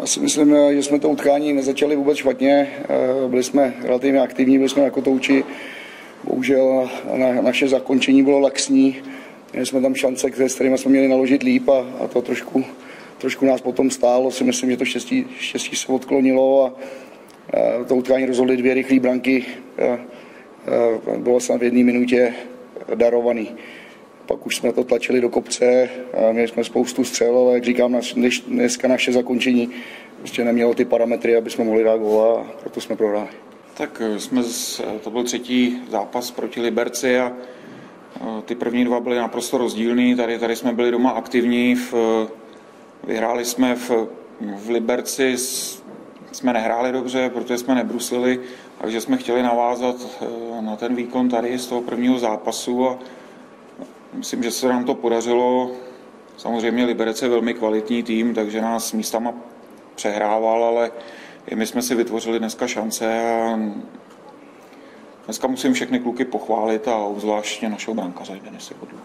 Já si myslím, že jsme to utkání nezačali vůbec špatně. Byli jsme relativně aktivní, byli jsme jako touči. Bohužel na, naše zakončení bylo laxní. Měli jsme tam šance, s kterými jsme měli naložit líp a, a to trošku, trošku nás potom stálo. Si myslím, že to štěstí, štěstí se odklonilo a, a to utkání rozhodly dvě rychlé branky. A, a bylo snad v jedné minutě darovaný. Pak už jsme to tlačili do kopce, a měli jsme spoustu střel, ale jak říkám, dneska naše zakončení prostě nemělo ty parametry, aby jsme mohli góla a proto jsme prohráli. Tak eh, jsme, z, to byl třetí zápas proti Liberci a eh, ty první dva byly naprosto rozdílný. Tady, tady jsme byli doma aktivní, v, vyhráli jsme v, v Liberci, jsme nehráli dobře, protože jsme nebruslili, takže jsme chtěli navázat eh, na ten výkon tady z toho prvního zápasu a myslím, že se nám to podařilo. Samozřejmě Liberec je velmi kvalitní tým, takže nás místama přehrával, ale i my jsme si vytvořili dneska šance a dneska musím všechny kluky pochválit a obzvláště našeho brankaře Denise Hodlu.